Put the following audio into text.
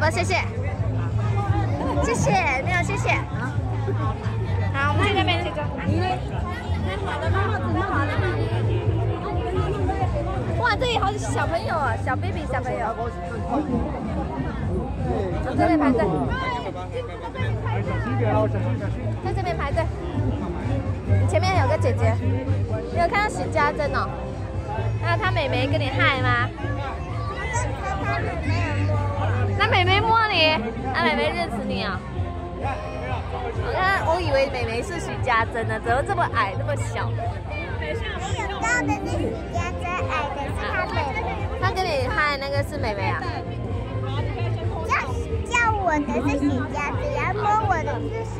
好，谢谢，谢谢，没有谢谢。好，我们去那边去坐。哇，这里好小朋友啊，小 baby 小朋友。从这边排队。在这边排队。你前面有个姐姐，你有看到许家珍哦？那他妹妹跟你嗨吗？妹摸你，那妹妹认识你啊？我看，我以为妹妹是许家珍呢，怎么这么矮，这么小？高的是许家珍，矮的是他妹妹。他跟你嗨那个是妹妹啊？叫叫我的是许家珍，然后摸我的是。